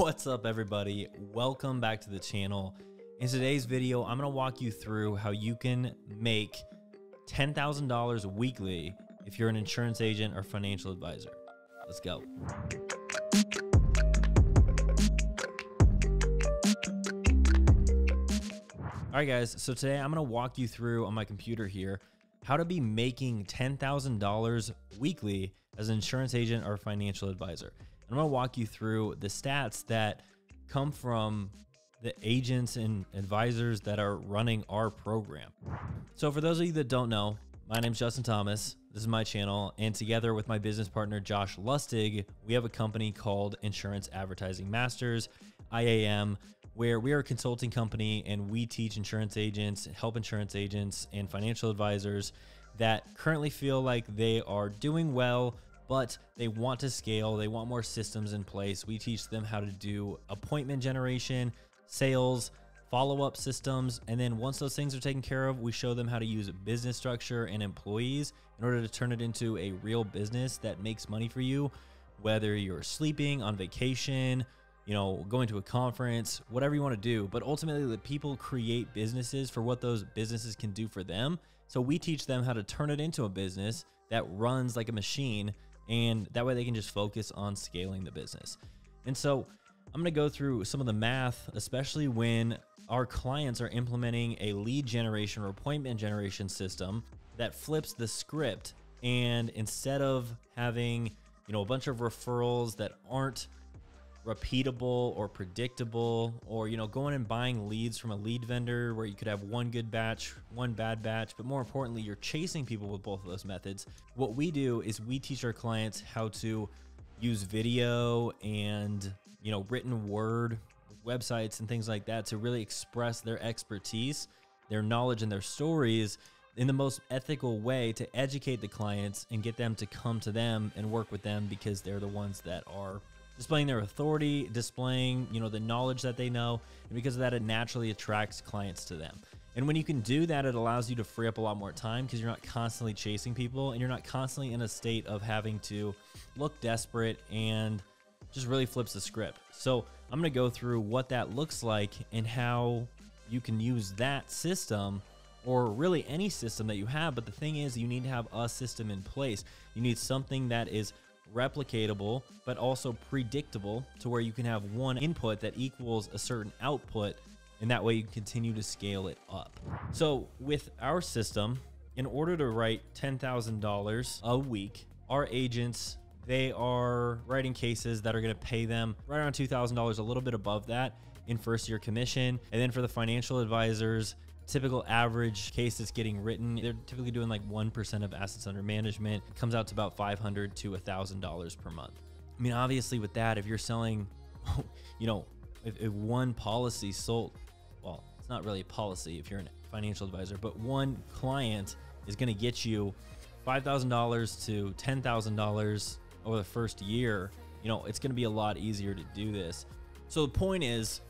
What's up, everybody? Welcome back to the channel. In today's video, I'm to walk you through how you can make $10,000 weekly if you're an insurance agent or financial advisor. Let's go. All right, guys. So today I'm to walk you through on my computer here how to be making $10,000 weekly as an insurance agent or financial advisor. I'm going to walk you through the stats that come from the agents and advisors that are running our program. So, for those of you that don't know, my name's Justin Thomas. This is my channel. And together with my business partner, Josh Lustig, we have a company called Insurance Advertising Masters, IAM, where we are a consulting company and we teach insurance agents, help insurance agents, and financial advisors that currently feel like they are doing well but they want to scale. They want more systems in place. We teach them how to do appointment generation, sales, follow up systems. And then once those things are taken care of, we show them how to use business structure and employees in order to turn it into a real business that makes money for you, whether you're sleeping on vacation, you know, going to a conference, whatever you want to do. But ultimately, the people create businesses for what those businesses can do for them. So we teach them how to turn it into a business that runs like a machine and that way they can just focus on scaling the business. And so I'm to go through some of the math, especially when our clients are implementing a lead generation or appointment generation system that flips the script. And instead of having, you know, a bunch of referrals that aren't repeatable or predictable or you know going and buying leads from a lead vendor where you could have one good batch one bad batch but more importantly you're chasing people with both of those methods. What we do is we teach our clients how to use video and you know written word websites and things like that to really express their expertise their knowledge and their stories in the most ethical way to educate the clients and get them to come to them and work with them because they're the ones that are displaying their authority, displaying, you know, the knowledge that they know, and because of that it naturally attracts clients to them. And when you can do that, it allows you to free up a lot more time because you're not constantly chasing people and you're not constantly in a state of having to look desperate and just really flips the script. So, I'm going to go through what that looks like and how you can use that system or really any system that you have. But the thing is, you need to have a system in place. You need something that is replicatable, but also predictable to where you can have one input that equals a certain output. And that way you can continue to scale it up. So with our system, in order to write $10,000 a week, our agents they are writing cases that are going to pay them right around $2,000, a little bit above that in first year commission. And then for the financial advisors, typical average case that's getting written, they're typically doing like 1% of assets under management. It comes out to about $500 to $1,000 per month. I mean, obviously, with that, if you're selling, you know, if, if one policy sold, well, it's not really a policy if you're a financial advisor, but one client is going to get you $5,000 to $10,000 over the first year. You know, it's going to be a lot easier to do this. So the point is,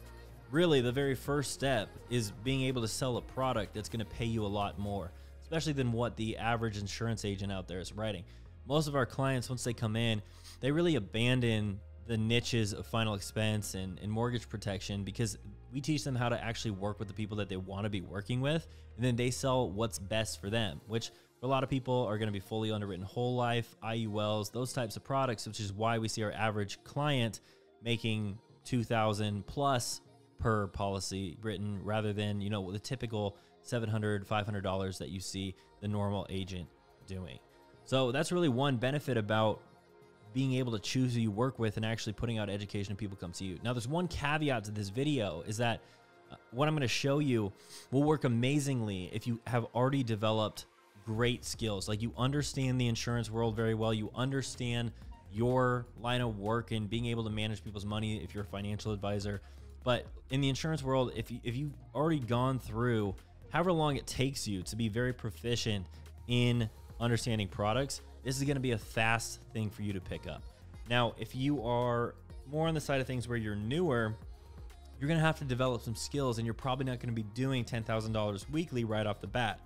really the very first step is being able to sell a product that's going to pay you a lot more, especially than what the average insurance agent out there is writing. Most of our clients, once they come in, they really abandon the niches of final expense and, and mortgage protection because we teach them how to actually work with the people that they want to be working with. And then they sell what's best for them, which for a lot of people are going to be fully underwritten whole life, IULs, those types of products, which is why we see our average client making 2000 plus per policy written rather than, you know, the typical $700, $500 that you see the normal agent doing. So that's really one benefit about being able to choose who you work with and actually putting out education and people come see you. Now, there's one caveat to this video is that uh, what I'm going to show you will work amazingly if you have already developed great skills. Like you understand the insurance world very well, you understand your line of work and being able to manage people's money if you're a financial advisor. But in the insurance world, if you, if you've already gone through however long it takes you to be very proficient in understanding products, this is going to be a fast thing for you to pick up. Now, if you are more on the side of things where you're newer, you're going to have to develop some skills and you're probably not going to be doing $10,000 weekly right off the bat.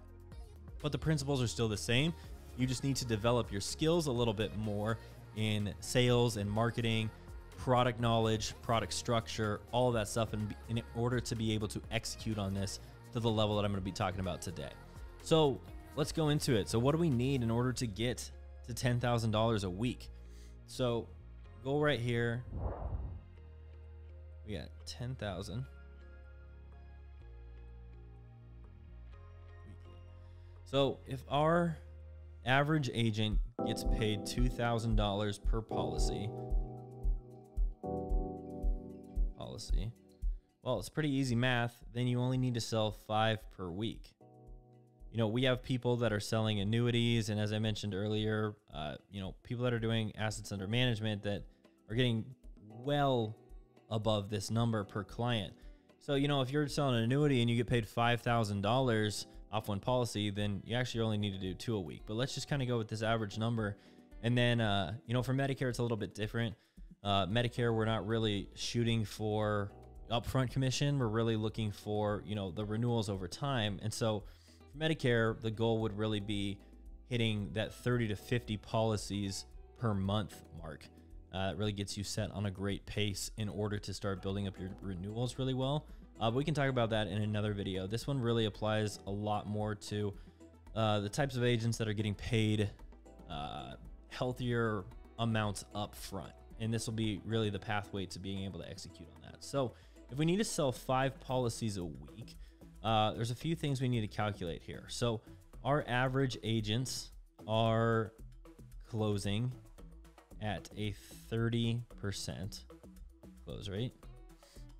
But the principles are still the same. You just need to develop your skills a little bit more in sales and marketing product knowledge, product structure, all of that stuff in, in order to be able to execute on this to the level that I'm going to be talking about today. So let's go into it. So, what do we need in order to get to $10,000 a week? So, go right here. We got 10,000. So, if our average agent gets paid $2,000 per policy, policy, well, it's pretty easy math. Then you only need to sell five per week. You know, we have people that are selling annuities, and as I mentioned earlier, uh, you know, people that are doing assets under management that are getting well above this number per client. So, you know, if you're selling an annuity and you get paid $5,000 off one policy, then you actually only need to do two a week. But let's just kind of go with this average number. And then, uh, you know, for Medicare, it's a little bit different. Uh, Medicare, we're not really shooting for upfront commission. We're really looking for, you know, the renewals over time. And so for Medicare, the goal would really be hitting that 30 to 50 policies per month mark. Uh, it really gets you set on a great pace in order to start building up your renewals really well. Uh, but we can talk about that in another video. This one really applies a lot more to uh, the types of agents that are getting paid uh, healthier amounts up front. And this will be really the pathway to being able to execute on that. So if we need to sell five policies a week, uh, there's a few things we need to calculate here. So our average agents are closing at a 30% close rate.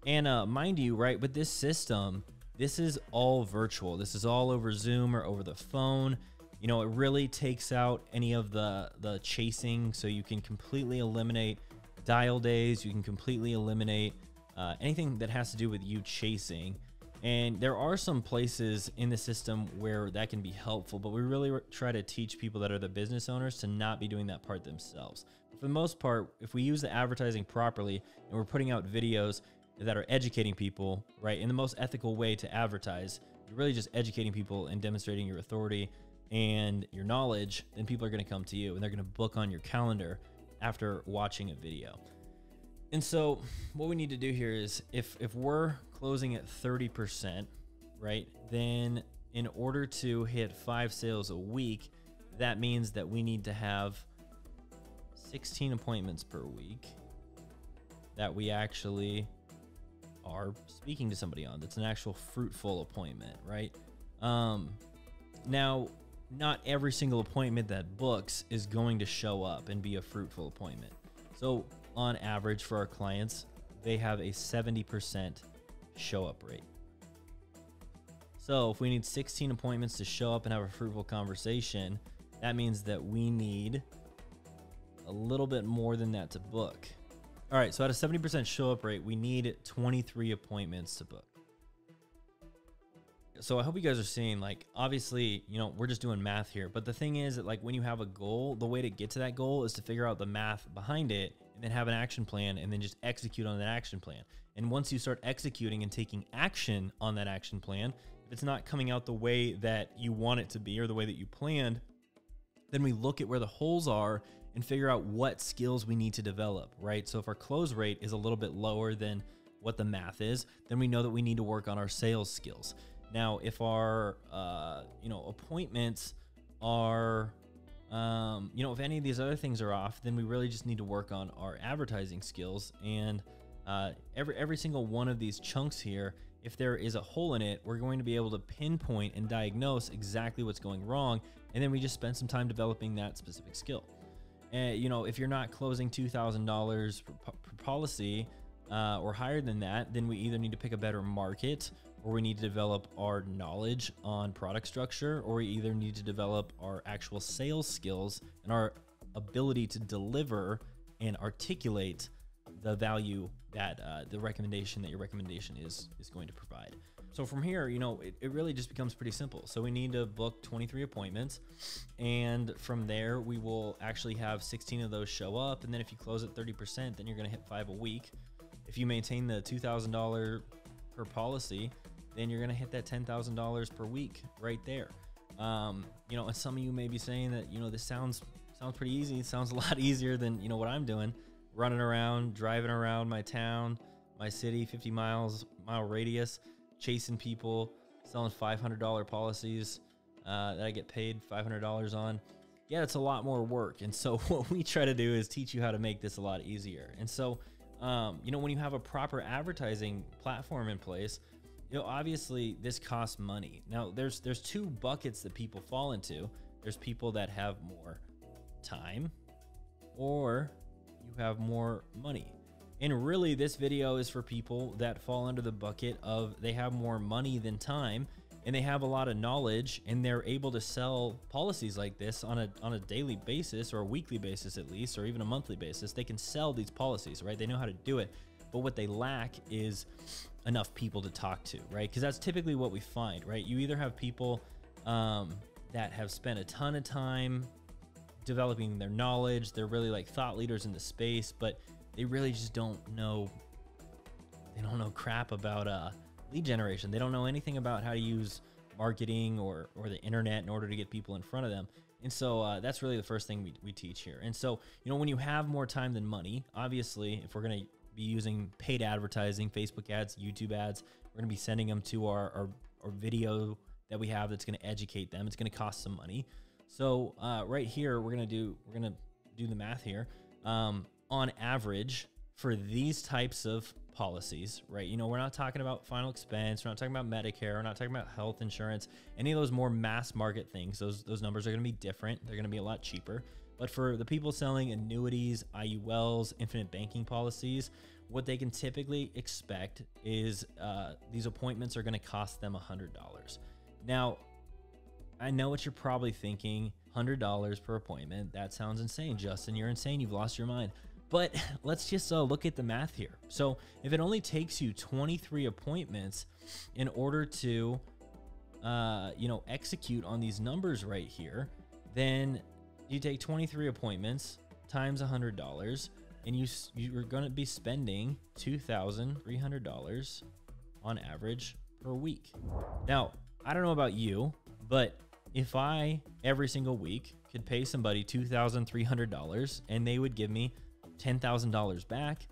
And uh, mind you, right, with this system, this is all virtual. This is all over Zoom or over the phone. You know, it really takes out any of the the chasing, so you can completely eliminate dial days. You can completely eliminate uh, anything that has to do with you chasing. And there are some places in the system where that can be helpful, but we really re- try to teach people that are the business owners to not be doing that part themselves. For the most part, if we use the advertising properly and we're putting out videos that are educating people, right, in the most ethical way to advertise, you're really just educating people and demonstrating your authority and your knowledge, then people are going to come to you and they're going to book on your calendar after watching a video. And so what we need to do here is if if we're closing at 30%, right? Then in order to hit 5 sales a week, that means that we need to have 16 appointments per week that we actually are speaking to somebody on. That's an actual fruitful appointment, right? Um, now, not every single appointment that books is going to show up and be a fruitful appointment. So, on average, for our clients, they have a 70% show up rate. So, if we need 16 appointments to show up and have a fruitful conversation, that means that we need a little bit more than that to book. All right, so at a 70% show up rate, we need 23 appointments to book. So I hope you guys are seeing like obviously, you know, we're just doing math here, but the thing is that like when you have a goal, the way to get to that goal is to figure out the math behind it and then have an action plan and then just execute on that action plan. And once you start executing and taking action on that action plan, if it's not coming out the way that you want it to be or the way that you planned, then we look at where the holes are and figure out what skills we need to develop, right? So if our close rate is a little bit lower than what the math is, then we know that we need to work on our sales skills. Now, if our uh, you know appointments are um, you know if any of these other things are off, then we really just need to work on our advertising skills. And uh, every every single one of these chunks here, if there is a hole in it, we're going to be able to pinpoint and diagnose exactly what's going wrong, and then we just spend some time developing that specific skill. And you know, if you're not closing two thousand dollars per policy uh, or higher than that, then we either need to pick a better market, or we need to develop our knowledge on product structure, or we either need to develop our actual sales skills and our ability to deliver and articulate the value that uh, the recommendation that your recommendation is is going to provide. So from here, you know, it, it really just becomes pretty simple. So we need to book 23 appointments. And from there, we will actually have 16 of those show up. And then if you close at 30%, then you're going to hit five a week. If you maintain the $2,000 per policy, then you're going to hit that $10,000 per week right there. Um, you know, and some of you may be saying that, you know, this sounds sounds pretty easy. It sounds a lot easier than, you know, what I'm doing. running around, driving around my town, my city, 50 miles mile radius, chasing people, selling $500 policies uh, that I get paid $500 on. Yeah, it's a lot more work. And so what we try to do is teach you how to make this a lot easier. And so, um, you know, when you have a proper advertising platform in place, you know, obviously this costs money. Now, there's there's two buckets that people fall into. There's people that have more time, or you have more money. And really, this video is for people that fall under the bucket of they have more money than time and they have a lot of knowledge and they're able to sell policies like this on a on a daily basis or a weekly basis at least or even a monthly basis. They can sell these policies, right? They know how to do it. But what they lack is enough people to talk to, right? Because that's typically what we find, right? You either have people um, that have spent a ton of time developing their knowledge, they're really like thought leaders in the space, but they really just don't know they don't know crap about uh, lead generation. They don't know anything about how to use marketing or or the internet in order to get people in front of them. And so uh, that's really the first thing we, we teach here. And so, you know, when you have more time than money, obviously, if we're going to be using paid advertising, Facebook ads, YouTube ads, we're going to be sending them to our, our, our video that we have that's going to educate them. It's going to cost some money. So uh, right here, we're going to do, we're going to do the math here. Um, on average, for these types of policies, right? You know, we're not talking about final expense, we're not talking about Medicare, we're not talking about health insurance, any of those more mass market things. Those those numbers are going to be different. They're going to be a lot cheaper. But for the people selling annuities, IULs, infinite banking policies, what they can typically expect is uh, these appointments are going to cost them $100. Now, I know what you're probably thinking $100 per appointment. That sounds insane, Justin. You're insane. You've lost your mind. But let's just uh, look at the math here. So if it only takes you 23 appointments in order to, uh, you know, execute on these numbers right here, then you take 23 appointments times $100 and you you're going to be spending $2,300 on average per week. Now, I don't know about you, but if I every single week could pay somebody $2,300 and they would give me $10,000 back,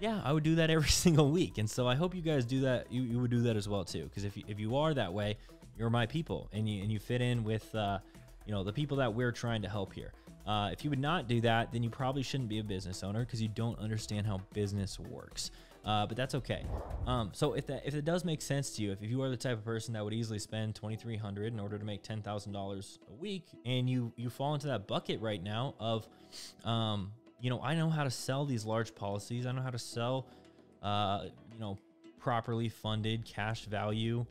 yeah, I would do that every single week. And so I hope you guys do that. You, you would do that as well too. Because if you, if you are that way, you're my people and you, and you fit in with, uh, you know, the people that we're trying to help here. Uh, if you would not do that, then you probably shouldn't be a business owner because you don't understand how business works. Uh, but that's okay. Um, so if that if it does make sense to you, if, if you are the type of person that would easily spend twenty three hundred in order to make ten thousand dollars a week, and you you fall into that bucket right now of, um, you know, I know how to sell these large policies. I know how to sell, uh, you know, properly funded cash value,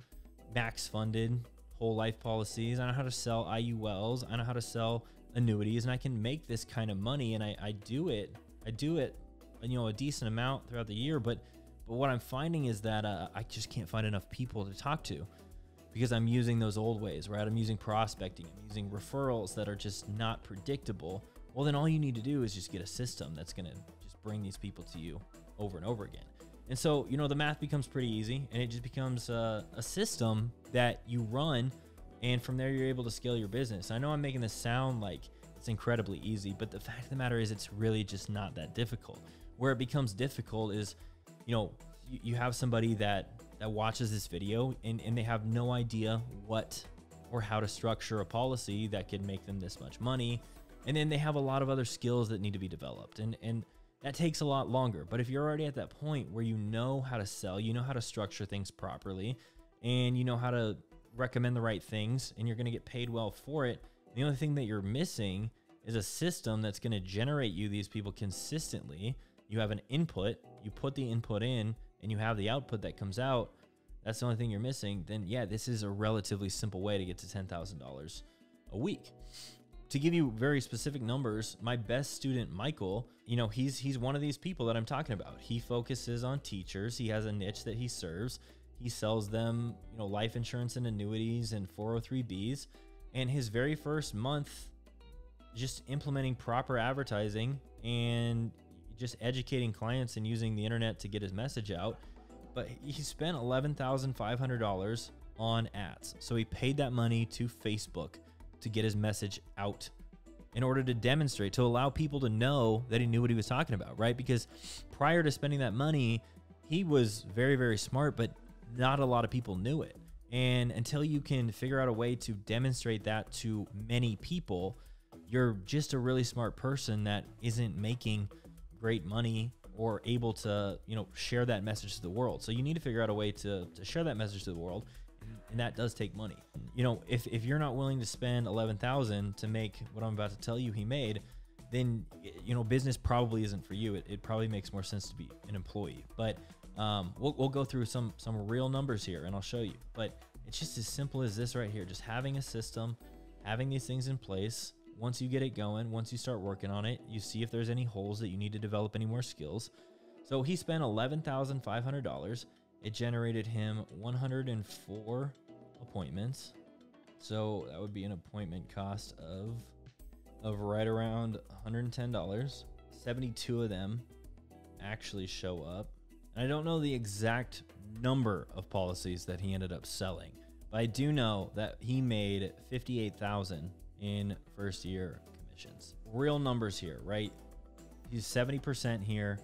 max funded whole life policies. I know how to sell IULs. I know how to sell annuities, and I can make this kind of money. And I, I do it. I do it, you know, a decent amount throughout the year. But but what I'm finding is that uh, I just can't find enough people to talk to because I'm using those old ways, right? I'm using prospecting. I'm using referrals that are just not predictable well, then all you need to do is just get a system that's going to just bring these people to you over and over again. And so, you know, the math becomes pretty easy and it just becomes a, a system that you run. And from there, you're able to scale your business. I know I'm making this sound like it's incredibly easy, but the fact of the matter is, it's really just not that difficult. Where it becomes difficult is, you know, you, you have somebody that that watches this video and, and they have no idea what or how to structure a policy that could make them this much money and then they have a lot of other skills that need to be developed and and that takes a lot longer. But if you're already at that point where you know how to sell you know how to structure things properly and you know how to recommend the right things and you're going to get paid well for it the only thing that you're missing is a system that's going to generate you these people consistently. You have an input you put the input in and you have the output that comes out. That's the only thing you're missing then yeah this is a relatively simple way to get to $10000 a week to give you very specific numbers, my best student, Michael, you know, he's he's one of these people that I'm talking about. He focuses on teachers. He has a niche that he serves. He sells them, you know, life insurance and annuities and 403bs. And his very first month just implementing proper advertising and just educating clients and using the internet to get his message out. But he spent $11,500 on ads. So he paid that money to Facebook to get his message out in order to demonstrate, to allow people to know that he knew what he was talking about, right? Because prior to spending that money, he was very, very smart, but not a lot of people knew it. And until you can figure out a way to demonstrate that to many people, you're just a really smart person that isn't making great money or able to, you know, share that message to the world. So you need to figure out a way to, to share that message to the world. And that does take money. You know, if, if you're not willing to spend 11,000 to make what I'm about to tell you he made, then, you know, business probably isn't for you. It, it probably makes more sense to be an employee. But um, we'll, we'll go through some, some real numbers here and I'll show you. But it's just as simple as this right here. Just having a system, having these things in place, once you get it going, once you start working on it, you see if there's any holes that you need to develop any more skills. So he spent $11,500. It generated him 104 appointments. So that would be an appointment cost of of right around $110. 72 of them actually show up. And I don't know the exact number of policies that he ended up selling, but I do know that he made 58,000 in first year commissions. Real numbers here, right? He's 70% here.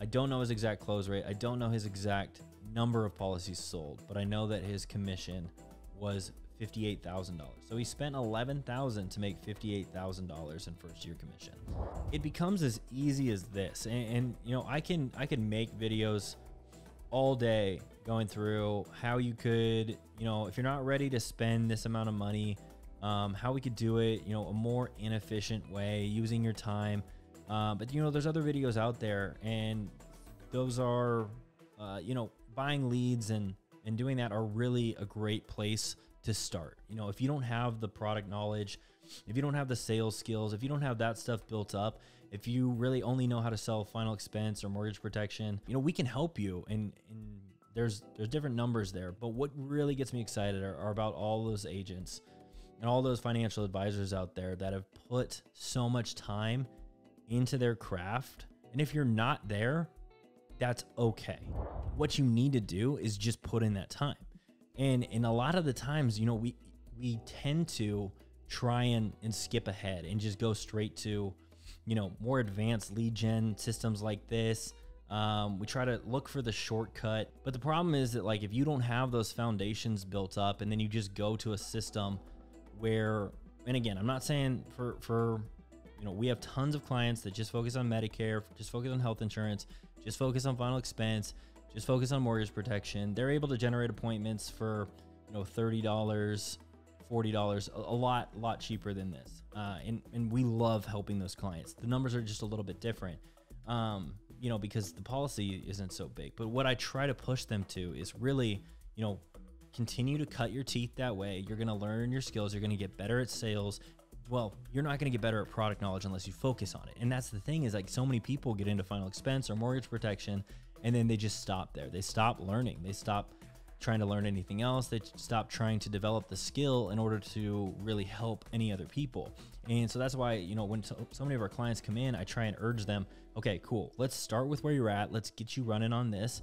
I don't know his exact close rate. I don't know his exact number of policies sold, but I know that his commission was $58,000. So he spent 11,000 to make $58,000 in first year commission. It becomes as easy as this. And, and, you know, I can I can make videos all day going through how you could, you know, if you're not ready to spend this amount of money, um, how we could do it, you know, a more inefficient way using your time. Uh, but you know, there's other videos out there, and those are, uh, you know, buying leads and and doing that are really a great place to start. You know, if you don't have the product knowledge, if you don't have the sales skills, if you don't have that stuff built up, if you really only know how to sell final expense or mortgage protection, you know, we can help you and, and there's there's different numbers there. But what really gets me excited are, are about all those agents and all those financial advisors out there that have put so much time into their craft. And if you're not there, that's okay. What you need to do is just put in that time. And and a lot of the times, you know, we we tend to try and, and skip ahead and just go straight to, you know, more advanced lead gen systems like this. Um, we try to look for the shortcut. But the problem is that like if you don't have those foundations built up and then you just go to a system where and again i'm not saying for for you know we have tons of clients that just focus on medicare just focus on health insurance just focus on final expense just focus on mortgage protection they're able to generate appointments for you know $30 $40 a, a lot lot cheaper than this uh, and and we love helping those clients the numbers are just a little bit different um, you know because the policy isn't so big but what i try to push them to is really you know continue to cut your teeth that way. You're going to learn your skills. You're going to get better at sales. Well, you're not going to get better at product knowledge unless you focus on it. And that's the thing is like so many people get into final expense or mortgage protection and then they just stop there. They stop learning. They stop trying to learn anything else. They stop trying to develop the skill in order to really help any other people. And so that's why, you know, when so, many of our clients come in, I try and urge them, okay, cool, let's start with where you're at. Let's get you running on this.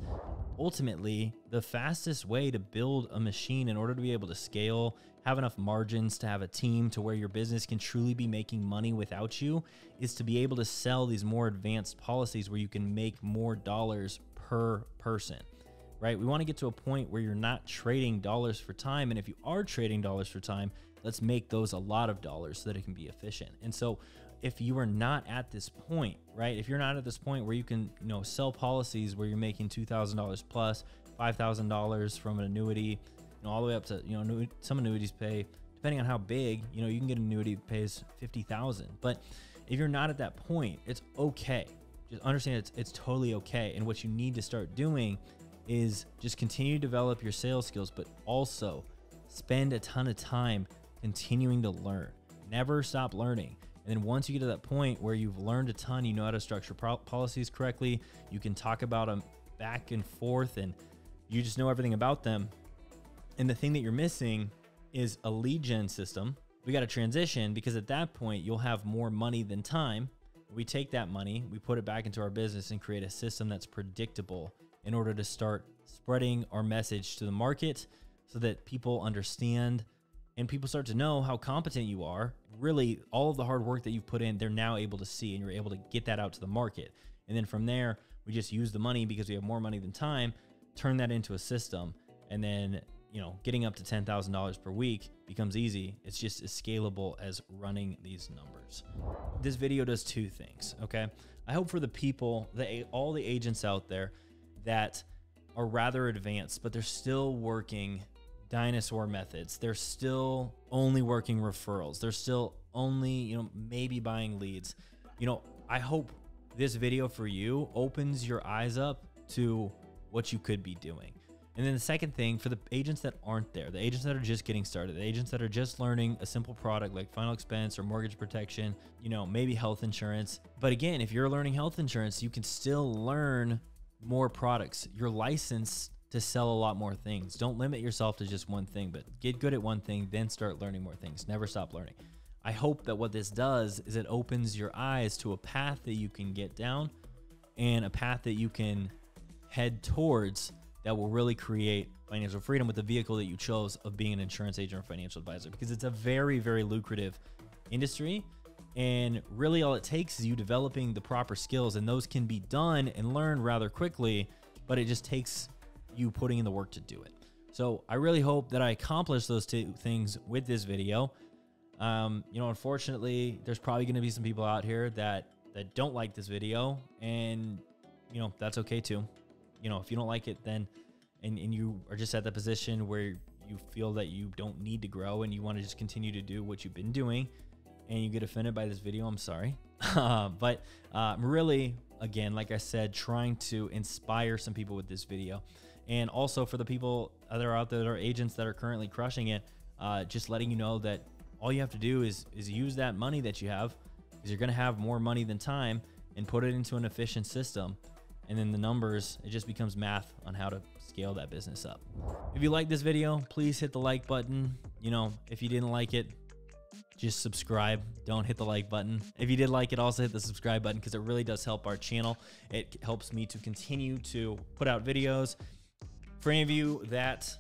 Ultimately, the fastest way to build a machine in order to be able to scale, have enough margins to have a team to where your business can truly be making money without you is to be able to sell these more advanced policies where you can make more dollars per person right? We want to get to a point where you're not trading dollars for time. And if you are trading dollars for time, let's make those a lot of dollars so that it can be efficient. And so if you are not at this point, right? If you're not at this point where you can, you know, sell policies where you're making $2,000 plus, $5,000 from an annuity, know, all the way up to, you know, some annuities pay, depending on how big, you know, you can get an annuity that pays 50,000. But if you're not at that point, it's okay. Just understand it's, it's totally okay. And what you need to start doing is just continue to develop your sales skills, but also spend a ton of time continuing to learn. Never stop learning. And then once you get to that point where you've learned a ton, you know how to structure policies correctly, you can talk about them back and forth, and you just know everything about them. And the thing that you're missing is a lead gen system. We got to transition because at that point, you'll have more money than time. We take that money, we put it back into our business and create a system that's predictable in order to start spreading our message to the market so that people understand and people start to know how competent you are, really all of the hard work that you've put in, they're now able to see and you're able to get that out to the market. And then from there, we just use the money because we have more money than time, turn that into a system. And then, you know, getting up to $10,000 per week becomes easy. It's just as scalable as running these numbers. This video does two things, okay? I hope for the people, the all the agents out there that are rather advanced, but they're still working dinosaur methods. They're still only working referrals. They're still only, you know, maybe buying leads. You know, I hope this video for you opens your eyes up to what you could be doing. And then the second thing for the agents that aren't there, the agents that are just getting started, the agents that are just learning a simple product like final expense or mortgage protection, you know, maybe health insurance. But again, if you're learning health insurance, you can still learn more products. Your license to sell a lot more things. Don't limit yourself to just one thing, but get good at one thing, then start learning more things. Never stop learning. I hope that what this does is it opens your eyes to a path that you can get down and a path that you can head towards that will really create financial freedom with the vehicle that you chose of being an insurance agent or financial advisor because it's a very, very lucrative industry. And really, all it takes is you developing the proper skills, and those can be done and learned rather quickly, but it just takes you putting in the work to do it. So I really hope that I accomplished those two things with this video. Um, you know, unfortunately, there's probably going to be some people out here that that don't like this video, and you know that's okay too. You know, if you don't like it, then and and you are just at the position where you feel that you don't need to grow and you want to just continue to do what you've been doing, and you get offended by this video, I'm sorry. but uh, I'm really, again, like I said, trying to inspire some people with this video. And also for the people that are out there that are agents that are currently crushing it, uh, just letting you know that all you have to do is is use that money that you have, because you're going to have more money than time, and put it into an efficient system. And then the numbers, it just becomes math on how to scale that business up. If you like this video, please hit the like button. You know, if you didn't like it, just subscribe. Don't hit the like button. If you did like it, also hit the subscribe button because it really does help our channel. It helps me to continue to put out videos for any of you that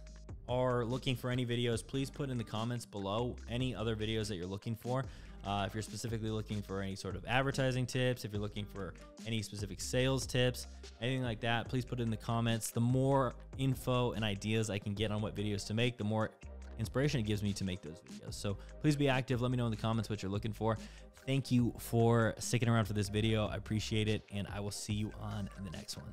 are looking for any videos, please put in the comments below any other videos that you're looking for. Uh, if you're specifically looking for any sort of advertising tips, if you're looking for any specific sales tips, anything like that, please put it in the comments. The more info and ideas I can get on what videos to make, the more inspiration it gives me to make those videos. So please be active. Let me know in the comments what you're looking for. Thank you for sticking around for this video. I appreciate it, and I will see you on the next one.